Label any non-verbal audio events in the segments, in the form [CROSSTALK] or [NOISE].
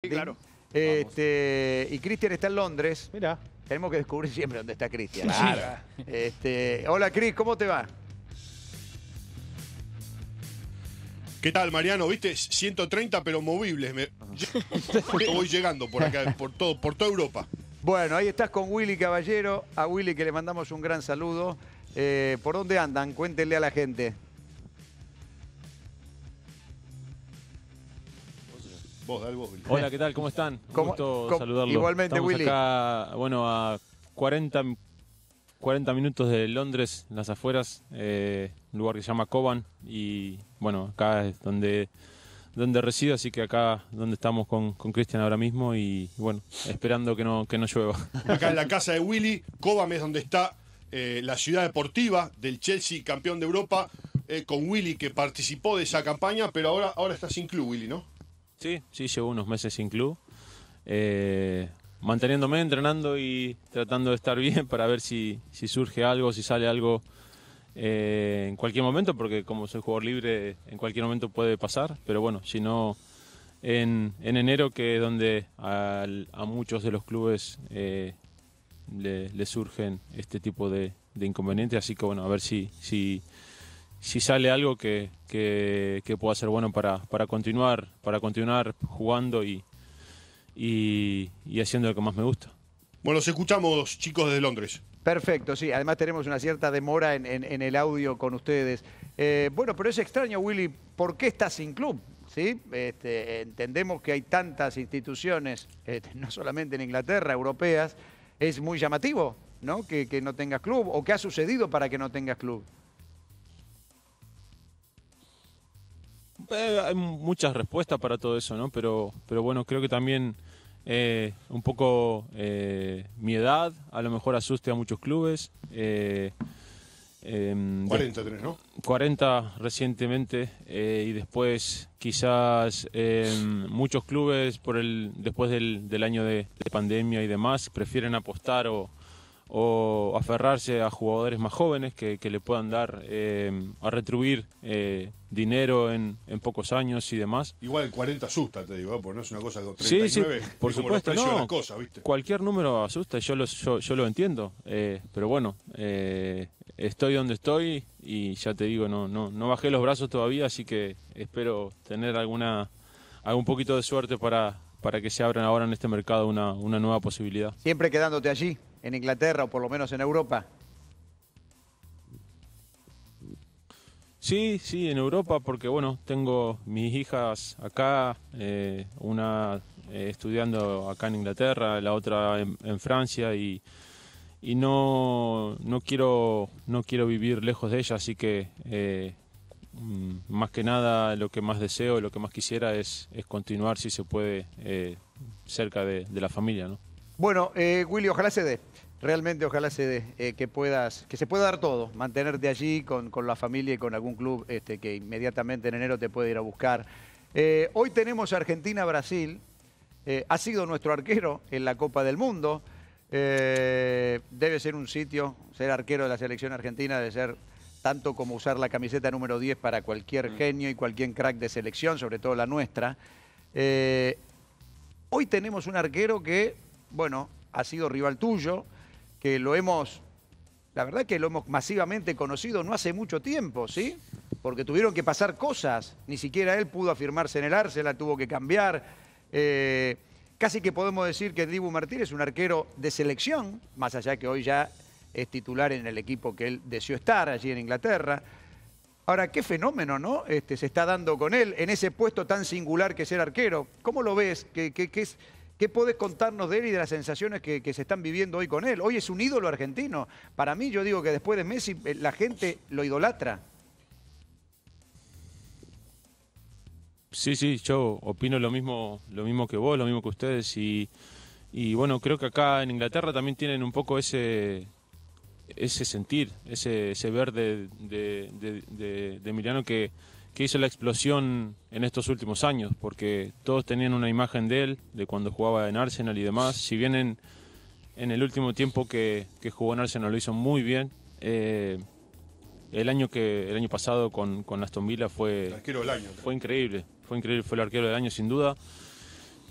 Sí, claro. Este, y Cristian está en Londres. Mira. Tenemos que descubrir siempre dónde está Cristian. Claro. Este, hola Cris, ¿cómo te va? ¿Qué tal, Mariano? ¿Viste? 130 pero movibles. Me... [LAUGHS] Voy llegando por acá, por todo, por toda Europa. Bueno, ahí estás con Willy Caballero. A Willy que le mandamos un gran saludo. Eh, ¿Por dónde andan? Cuéntenle a la gente. Vos, dale vos. Willy. Hola, ¿qué tal? ¿Cómo están? Un ¿Cómo- gusto cómo- saludarlo. igualmente, Estamos Willy. acá, bueno, a 40, 40 minutos de Londres, en las afueras, eh, un lugar que se llama Coban. Y bueno, acá es donde, donde resido, así que acá donde estamos con, con Cristian ahora mismo y bueno, esperando que no, que no llueva. [LAUGHS] Acá en la casa de Willy, Cobham es donde está eh, la ciudad deportiva del Chelsea, campeón de Europa, eh, con Willy que participó de esa campaña, pero ahora, ahora está sin club, Willy, ¿no? Sí, sí, llevo unos meses sin club. eh, manteniéndome, entrenando y tratando de estar [LAUGHS] bien para ver si, si surge algo, si sale algo eh, en cualquier momento, porque como soy jugador libre, en cualquier momento puede pasar. Pero bueno, si no, en, en enero, que es donde al- a muchos de los clubes eh, le, le surgen este tipo de, de inconvenientes. Así que bueno, a ver si, si, si sale algo que, que, que pueda ser bueno para, para continuar para continuar jugando y, y, y haciendo lo que más me gusta. Bueno, los escuchamos, chicos de Londres. Perfecto, sí. Además tenemos una cierta demora en, en- en el audio con ustedes. Eh, bueno, pero es extraño, Willy, ¿por qué estás sin club? ¿Sí? Este, entendemos que hay tantas instituciones, este, no solamente en Inglaterra, europeas. Es muy llamativo, ¿no? Que, que no tengas club. ¿O qué ha sucedido para que no tengas club? Eh, hay muchas respuestas para todo eso, ¿no? Pero, pero bueno, creo que también eh, un poco eh, mi edad a lo mejor asuste a muchos clubes. eh, em, de- 40 tenés, ¿no? 40 recientemente y después quizás eh, muchos clubes por el después del, del año de, de pandemia y demás prefieren apostar o, o aferrarse a jugadores más jóvenes que, que le puedan dar eh, a retribuir eh, dinero en, en pocos años y demás. Igual el 40 asusta, te digo, ¿eh? porque no es una cosa Sí, 39. sí, por como los supuesto, de no. las cosas, ¿viste? Cualquier número asusta, yo lo, yo, yo lo entiendo, eh, pero bueno, eh, estoy donde estoy y ya te digo, no, no, no bajé los brazos todavía, así que espero tener alguna algún poquito de suerte para, para que se abran ahora en este mercado una, una nueva posibilidad. Siempre quedándote allí, en Inglaterra o por lo menos en Europa. Sí, sí, en Europa, porque bueno, tengo mis hijas acá, eh, una eh, estudiando acá en Inglaterra, la otra en, Francia y, no, no quiero no quiero vivir lejos de ella, así que eh, más que nada lo que más deseo, lo que más quisiera es, es continuar si se puede cerca de la familia, ¿no? Bueno, eh, Willy, ojalá se dé. Realmente ojalá se dé, eh, que puedas, que se pueda dar todo, mantenerte allí con, con la familia y con algún club este, que inmediatamente en enero te puede ir a buscar. Eh, hoy tenemos Argentina-Brasil, eh, ha sido nuestro arquero en la Copa del Mundo, debe ser un sitio, ser arquero de la selección argentina debe ser tanto como usar la camiseta número 10 para cualquier genio y cualquier crack de selección, sobre todo la nuestra. Hoy tenemos un arquero que, bueno, ha sido rival tuyo, que lo hemos, la verdad que lo hemos masivamente conocido no hace mucho tiempo, ¿sí? Porque tuvieron que pasar cosas, ni siquiera él pudo afirmarse en el Arsenal, tuvo que cambiar. Eh, casi que podemos decir que Dibu Martínez es un arquero de selección, más allá que hoy ya es titular en el equipo que él deseó estar allí en Inglaterra. Ahora, qué fenómeno, ¿no? Este, se está dando con él en ese puesto tan singular que es ser arquero. ¿Cómo lo ves? ¿Qué, qué, qué es, qué podés contarnos de él y de las sensaciones que, se están viviendo hoy con él? Hoy es un ídolo argentino. Para mí, yo digo que después de Messi, eh, la gente lo idolatra. Sí, sí, yo opino lo mismo, lo mismo que vos, lo mismo que ustedes y, bueno, creo que acá en Inglaterra también tienen un poco ese ese sentir, ese, ese ver de, de- de- de Emiliano que, que hizo la explosión en estos últimos años, porque todos tenían una imagen de él, de cuando jugaba en Arsenal y demás, si bien en, en el último tiempo que, que jugó en Arsenal lo hizo muy bien, eh, el año que el año pasado con, con Aston Villa fue, arquero del año. fue increíble, fue increíble, fue el arquero del año sin duda.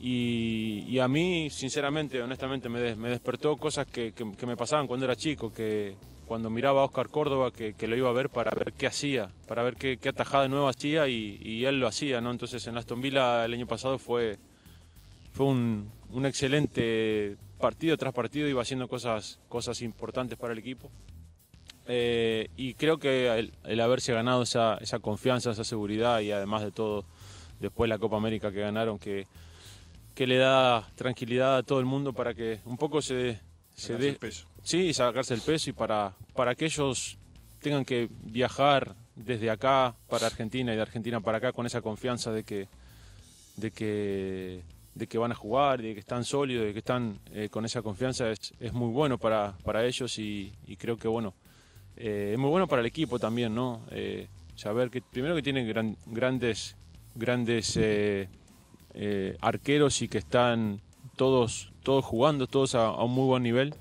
y, a mí, sinceramente, honestamente, me, me despertó cosas que, que, me pasaban cuando era chico, que cuando miraba a Oscar Córdoba, que, lo iba a ver para ver qué hacía, para ver qué, qué atajada nueva hacía y, y, él lo hacía, ¿no? Entonces en Aston Villa el año pasado fue, fue un, un excelente partido tras partido, iba haciendo cosas, cosas importantes para el equipo. Eh, y creo que el, haberse ganado esa, esa, confianza, esa seguridad y además de todo, después la Copa América que ganaron, que, que le da tranquilidad a todo el mundo para que un poco se, se peso. Sí, sacarse el peso y para, para que ellos tengan que viajar desde acá para Argentina y de Argentina para acá con esa confianza de que, de que de que van a jugar, de que están sólidos, de que están eh, con esa confianza es, es, muy bueno para, para ellos y, creo que bueno, eh, es muy bueno para el equipo también, ¿no? Eh, saber que primero que tienen grandes, grandes arqueros y que están todos, todos jugando, todos a, un muy buen nivel.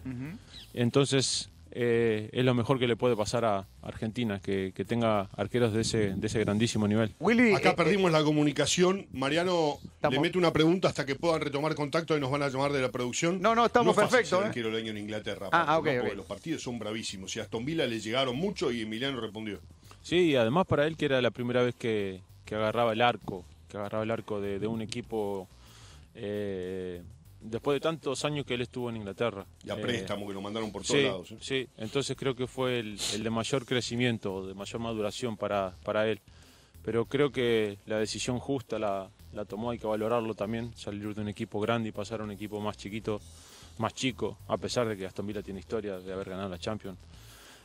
Entonces eh, es lo mejor que le puede pasar a Argentina, que, tenga arqueros de ese, de ese grandísimo nivel. Willy, Acá eh, perdimos la comunicación. Mariano le mete una pregunta hasta que puedan retomar contacto y nos van a llamar de la producción. No, no, estamos no perfectos. ¿eh? en Inglaterra. Ah, ah Los partidos son bravísimos. Y a Aston Villa le llegaron mucho y Emiliano respondió. Sí, y además para él que era la primera vez que, agarraba el arco, que agarraba el arco de, un equipo eh, después de tantos años que él estuvo en Inglaterra. Y a eh, préstamo, que lo mandaron por todos lados. ¿eh? Sí, entonces creo que fue el, de mayor crecimiento, de mayor maduración para, para él. Pero creo que la decisión justa la, la tomó, hay que valorarlo también, salir de un equipo grande y pasar a un equipo más chiquito, más chico, a pesar de que Aston Villa tiene historia de haber ganado la Champions.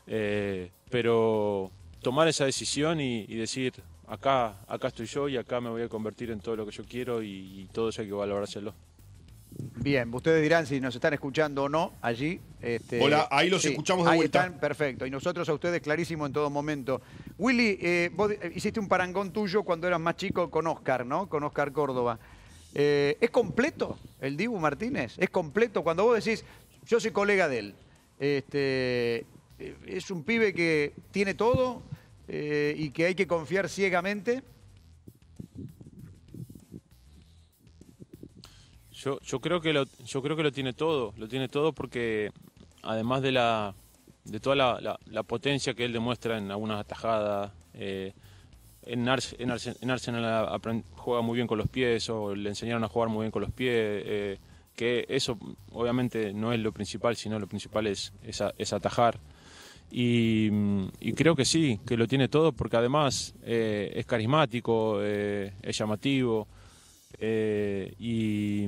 Eh, pero tomar esa decisión y, decir, acá, acá estoy yo y acá me voy a convertir en todo lo que yo quiero y, y todo eso hay que valorárselo. Bien, ustedes dirán si nos están escuchando o no allí. Este, Hola, ahí los escuchamos de ahí vuelta. Están, perfecto. Y nosotros a ustedes clarísimo en todo momento. Willy, eh, vos hiciste un parangón tuyo cuando eras más chico con Oscar, ¿no? Con Oscar Córdoba. Eh, ¿Es completo el Dibu Martínez? ¿Es completo? Cuando vos decís, yo soy colega de él, este, eh, es un pibe que tiene todo y que hay que confiar ciegamente. Yo, creo que lo, yo creo que lo tiene todo, lo tiene todo porque además de la de toda la, potencia que él demuestra en algunas atajadas, eh, en, Arsenal juega muy bien con los pies o le enseñaron a jugar muy bien con los pies, eh, que eso obviamente no es lo principal, sino lo principal es, es, atajar. Y, creo que sí, que lo tiene todo porque además eh, es carismático, es llamativo. Eh, y,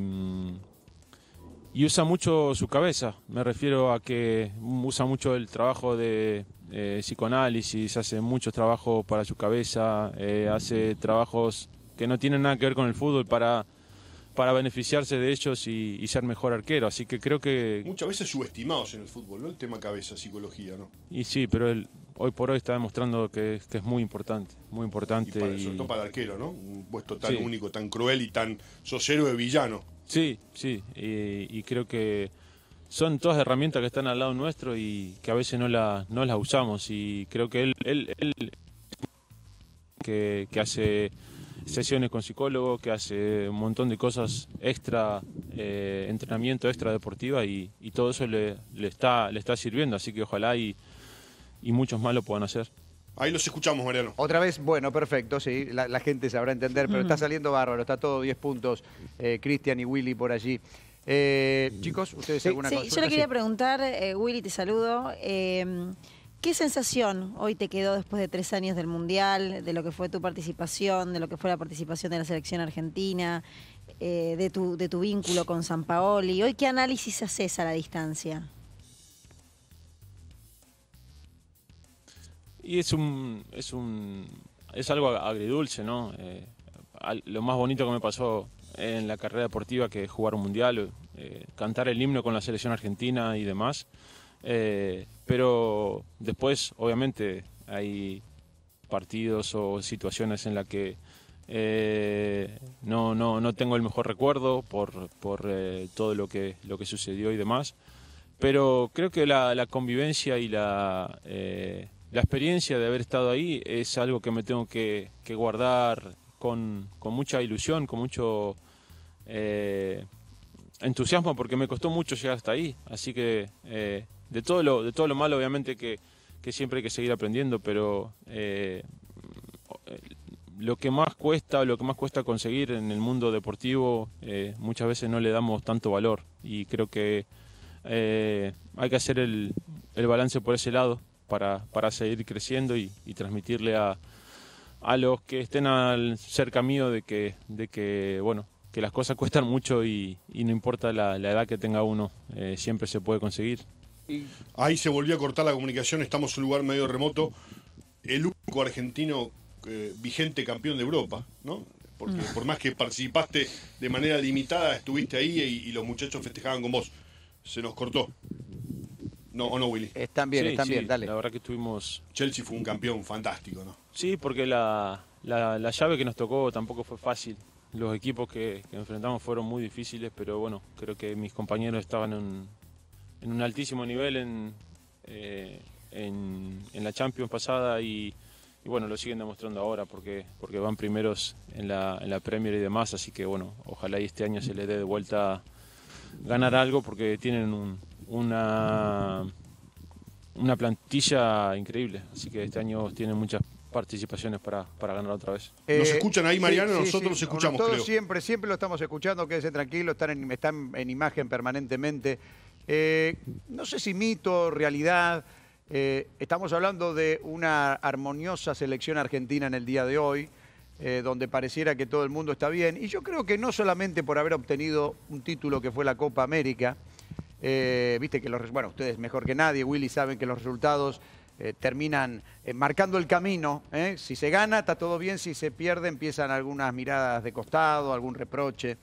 y, usa mucho su cabeza. Me refiero a que usa mucho el trabajo de eh, psicoanálisis, hace mucho trabajo para su cabeza, eh, hace trabajos que no tienen nada que ver con el fútbol para, para beneficiarse de ellos y, ser mejor arquero. Así que creo que... Muchas veces subestimados en el fútbol, ¿no? El tema cabeza, psicología, ¿no? Y sí, pero él hoy por hoy está demostrando que, es muy importante, muy importante. Y sobre todo para el arquero, ¿no? Un puesto tan único, tan cruel y tan sosero de villano. Sí, sí, y, creo que son todas herramientas que están al lado nuestro y que a veces no, la, no las usamos. Y creo que él, él, él que, hace sesiones con psicólogos, que hace un montón de cosas extra, eh, entrenamiento extra deportiva y, todo eso le, le, está, le está sirviendo. Así que ojalá y y muchos más lo puedan hacer. Ahí los escuchamos, Mariano. Otra vez, bueno, perfecto, sí, la, gente sabrá entender, pero está saliendo bárbaro, está todo 10 puntos, eh, Cristian y Willy por allí. Eh, chicos, ¿ustedes alguna sí, Yo le quería preguntar, eh, Willy, te saludo. ¿Qué sensación hoy te quedó después de tres años del Mundial, de lo que fue tu participación, de lo que fue la participación de la selección argentina, de, tu, de tu vínculo con San Paoli? ¿Hoy qué análisis haces a la distancia? Y es un, es un es algo agridulce, ¿no? Eh, lo más bonito que me pasó en la carrera deportiva que jugar un mundial, eh, cantar el himno con la selección argentina y demás. Eh, pero después, obviamente, hay partidos o situaciones en las que no, no, no tengo el mejor recuerdo por, por todo lo que, lo que sucedió y demás. Pero creo que la, la convivencia y la la experiencia de haber estado ahí es algo que me tengo que, guardar con, mucha ilusión, con mucho eh, entusiasmo porque me costó mucho llegar hasta ahí. Así que eh, de, todo lo, de todo lo malo, obviamente que, siempre hay que seguir aprendiendo, pero eh, lo que más cuesta, lo que más cuesta conseguir en el mundo deportivo, eh, muchas veces no le damos tanto valor. Y creo que eh, hay que hacer el balance por ese lado para, para seguir creciendo y, y transmitirle a, a los que estén al cerca mío de que, de que bueno, que las cosas [LAUGHS] cuestan mucho y, y no importa la, la edad que tenga uno, eh, siempre se puede conseguir. Ahí se volvió a cortar la comunicación, estamos en un lugar medio remoto. El único argentino eh, vigente campeón de Europa, ¿no? Porque por más que participaste de manera limitada, estuviste ahí y, y los muchachos festejaban con vos. Se nos cortó. No, ¿o no, Willy? Están bien, Sí, están sí, bien, dale. La verdad que estuvimos Chelsea fue un campeón fantástico, ¿no? Sí, porque la, la, la llave que nos tocó tampoco fue fácil. Los equipos que, que enfrentamos fueron muy difíciles, pero bueno, creo que mis compañeros estaban en, en un altísimo nivel en, eh, en, en la Champions pasada y, y bueno, lo siguen demostrando ahora porque, porque van primeros en la, en la Premier y demás, así que bueno, ojalá y este año se les dé de vuelta ganar algo porque tienen un- una, una plantilla increíble, así que este año tienen muchas participaciones para, para ganar otra vez. ¿Nos escuchan ahí, Mariano? sí, Nosotros sí. los escuchamos, Todos creo. siempre, siempre lo estamos escuchando, quédese tranquilo, están en, están en imagen permanentemente. Eh, no sé si mito, realidad, eh, estamos hablando de una armoniosa selección argentina en el día de hoy, eh, donde pareciera que todo el mundo está bien. Y yo creo que no solamente por haber obtenido un título que fue la Copa América, eh, viste que los, bueno, ustedes mejor que nadie, Willy, saben que los resultados eh, terminan eh, marcando el camino. Si se gana, está todo bien, si se pierde, empiezan algunas miradas de costado, algún reproche.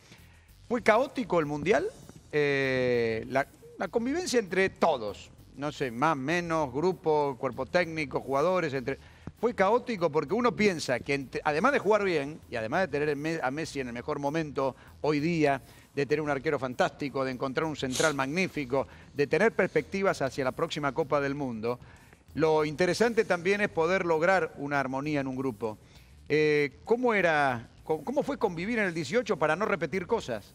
¿Fue caótico el Mundial? La, convivencia entre todos, no sé, más, menos, grupo, cuerpo técnico, jugadores, entre... Fue caótico porque uno piensa que además de jugar bien y además de tener a Messi en el mejor momento hoy día, de tener un arquero fantástico, de encontrar un central magnífico, de tener perspectivas hacia la próxima Copa del Mundo, lo interesante también es poder lograr una armonía en un grupo. Eh, ¿Cómo era, cómo fue convivir en el 18 para no repetir cosas?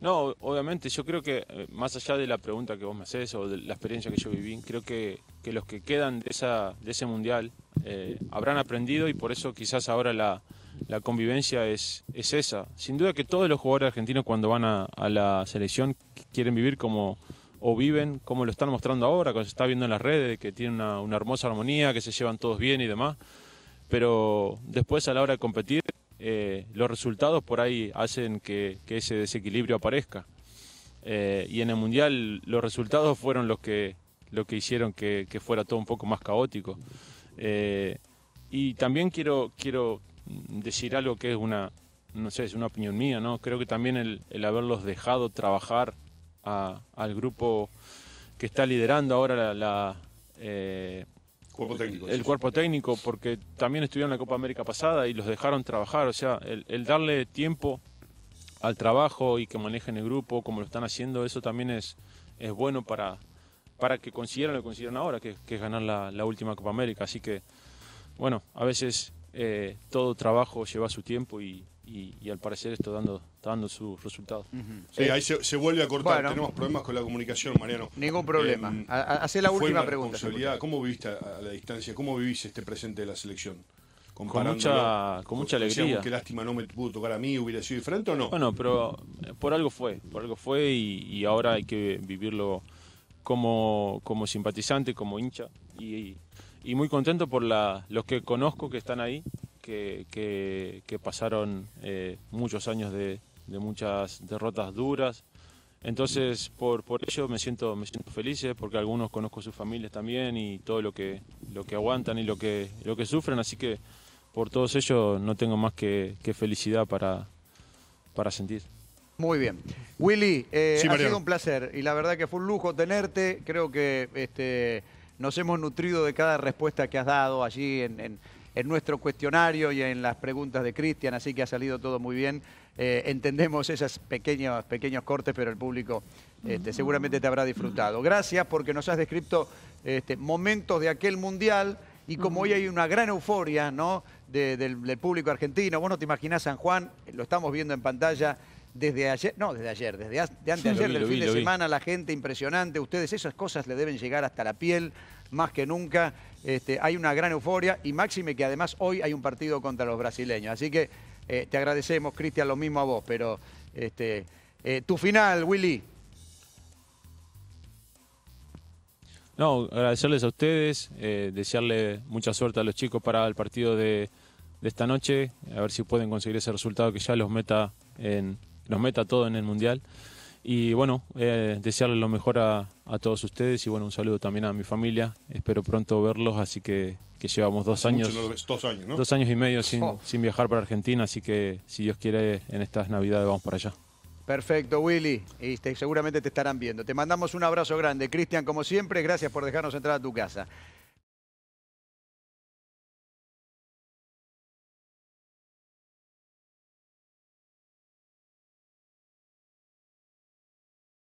No, obviamente, yo creo que eh, más allá de la pregunta que vos me haces o de la experiencia que yo viví, creo que, los que quedan de ese mundial eh, habrán aprendido y por eso quizás ahora la, la convivencia es, es esa. Sin duda que todos los jugadores argentinos cuando van a, a la selección quieren vivir como o viven como lo están mostrando ahora, como se está viendo en las redes, que tienen una, una hermosa armonía, que se llevan todos bien y demás. Pero después a la hora de competir, eh, los resultados por ahí hacen que, ese desequilibrio aparezca. Eh, y en el Mundial los resultados fueron los que, lo que hicieron que, que fuera todo un poco más caótico. Eh, y también quiero, quiero decir algo que es una, no sé, es una opinión mía, ¿no? Creo que también el, el haberlos dejado trabajar a- al grupo que está liderando ahora la, la, eh, Cuerpo técnico. el cuerpo técnico, porque también estuvieron en la Copa América pasada y los dejaron trabajar. O sea, el, el darle tiempo al trabajo y que manejen el grupo como lo están haciendo, eso también es, es bueno para, para que consiguieran lo que consiguieron ahora, que, que es ganar la, la última Copa América. Así que, bueno, a veces eh, todo trabajo lleva su tiempo y, y- y al parecer esto dando, está dando sus resultados. Sí, ahí se, se vuelve a cortar. Bueno. Tenemos problemas con la comunicación, Mariano. Ningún problema. Eh, Ha- ha- Hacé la fue última pregunta. ¿Cómo viviste a, la distancia? ¿Cómo vivís este presente de la selección? Con mucha, con mucha alegría. Qué lástima no me pudo tocar a mí, hubiera sido diferente o no. Bueno, pero eh, por algo fue, por algo fue y, y ahora hay que vivirlo como, como simpatizante, como hincha y, y muy contento por la, los que conozco que están ahí, que, que- que pasaron eh, muchos años de, de muchas derrotas duras. Entonces, por, por ello me siento, me siento feliz, eh, porque algunos conozco sus familias también y todo lo que, lo que aguantan y lo que, lo que sufren, así que por todos ellos no tengo más que, que felicidad para, para sentir. Muy bien. Willy, eh, Sí, ha sido un placer y la verdad que fue un lujo tenerte. Creo que este, nos hemos nutrido de cada respuesta que has dado allí en, en- nuestro cuestionario y en las preguntas de Cristian, así que ha salido todo muy bien. Eh, entendemos esos pequeños, pequeños cortes, pero el público este, seguramente te habrá disfrutado. Gracias porque nos has descrito este, momentos de aquel mundial y como hoy hay una gran euforia, ¿no? de- del, del público argentino. Vos no te imaginás San Juan, lo estamos viendo en pantalla desde ayer, no, desde ayer, desde de antes de Lo ayer, vi, del fin vi, de vi. semana, la gente impresionante. Ustedes esas cosas le deben llegar hasta la piel, más que nunca. Este, hay una gran euforia y máxime que además hoy hay un partido contra los brasileños. Así que eh, te agradecemos, Cristian, lo mismo a vos. Pero este, eh, tu final, Willy. No, agradecerles a ustedes, eh, desearle mucha suerte a los chicos para el partido de, de esta noche, a ver si pueden conseguir ese resultado que ya los meta en, los meta todo en el mundial. Y bueno, eh, desearles lo mejor a, a todos ustedes y bueno, un saludo también a mi familia. Espero pronto verlos, así que, que llevamos dos años, no ves, dos años, ¿no? dos años y medio sin, Oh. sin viajar para Argentina, así que si Dios quiere en estas navidades vamos para allá. Perfecto, Willy. Y te- seguramente te estarán viendo. Te mandamos un abrazo grande. Cristian, como siempre, gracias por dejarnos entrar a tu casa.